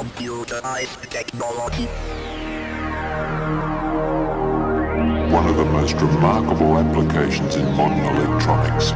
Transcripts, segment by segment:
computerized technology. One of the most remarkable applications in modern electronics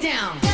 down.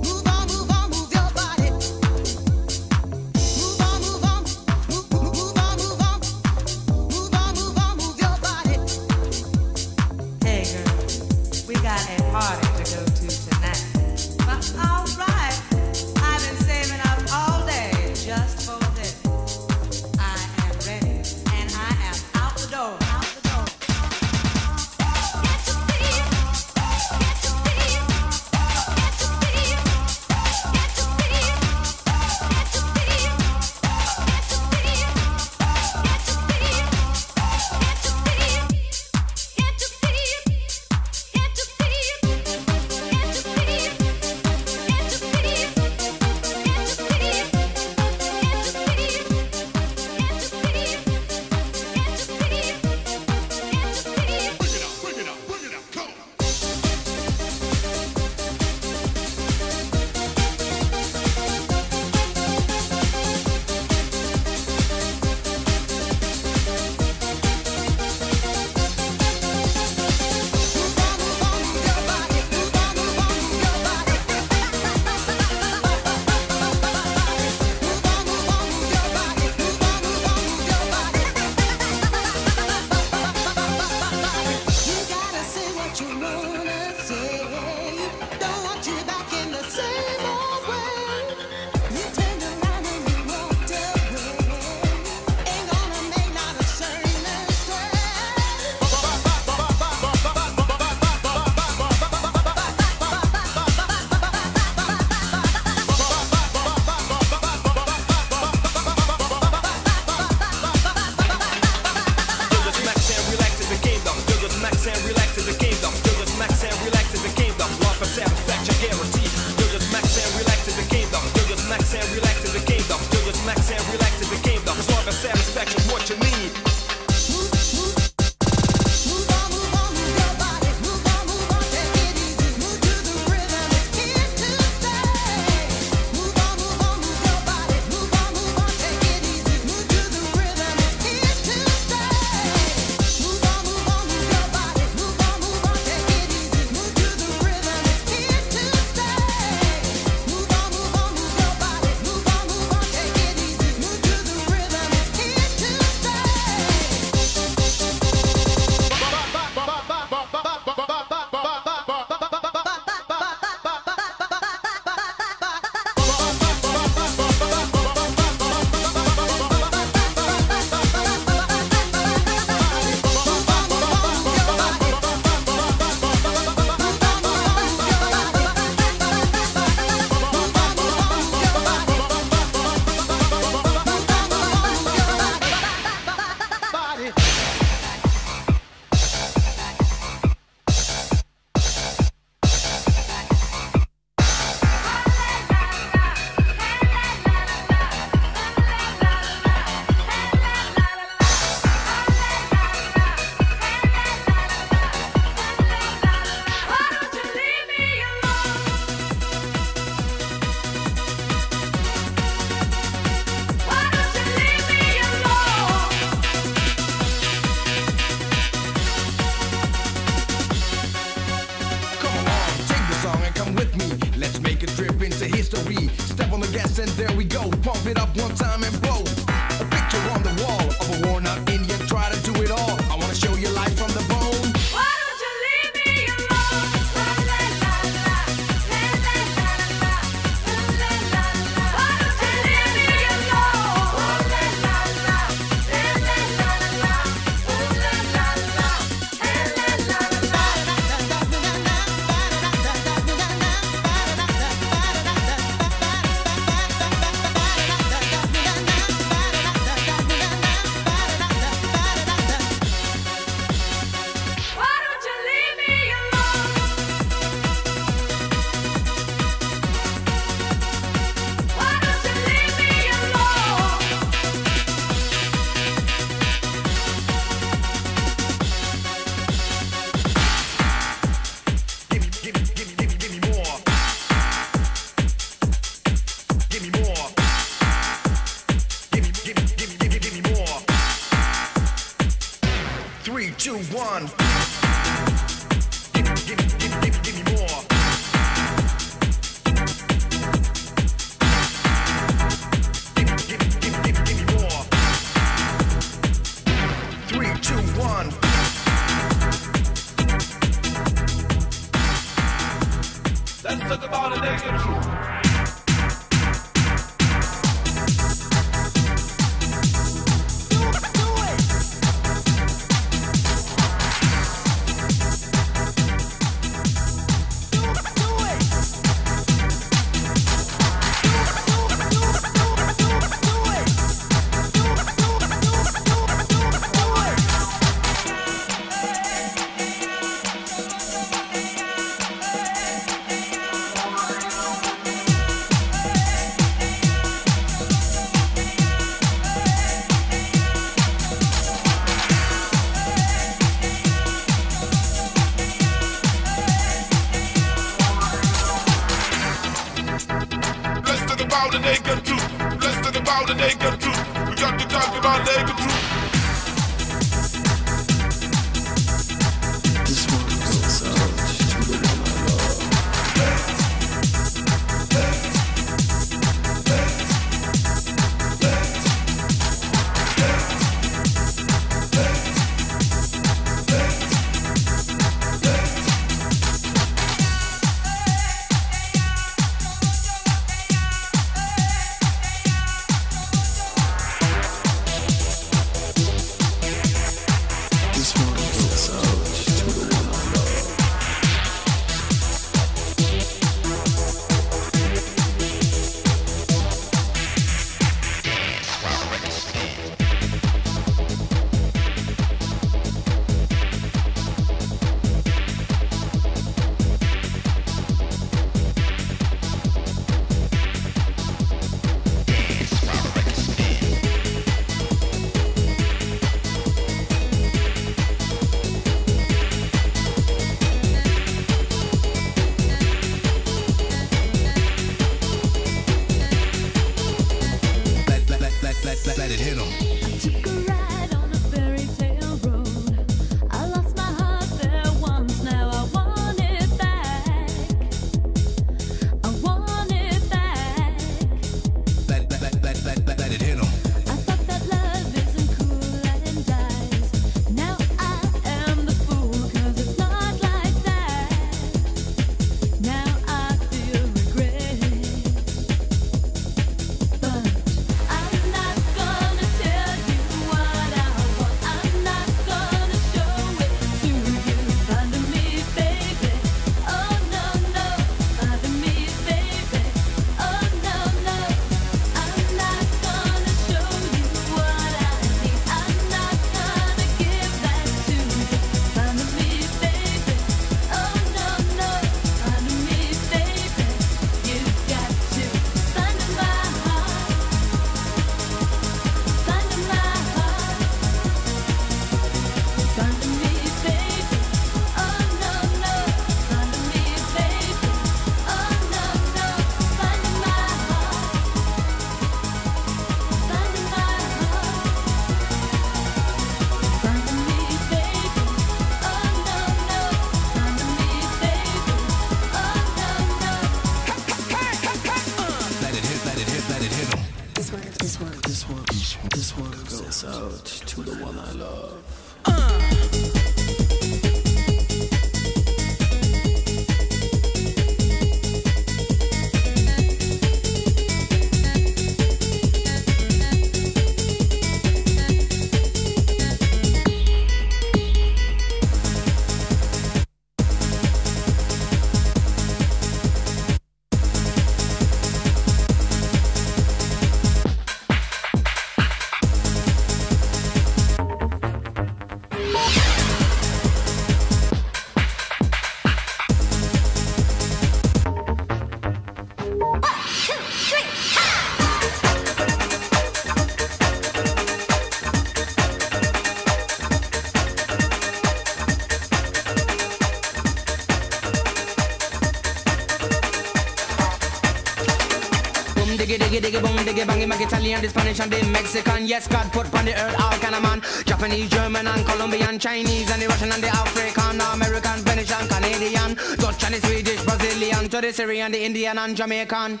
Spanish and the Mexican. Yes, God put on the earth all kind of man. Japanese, German and Colombian, Chinese and the Russian and the African, American, Venetian, Canadian, Dutch and the Swedish, Brazilian, to the Syrian, the Indian and Jamaican.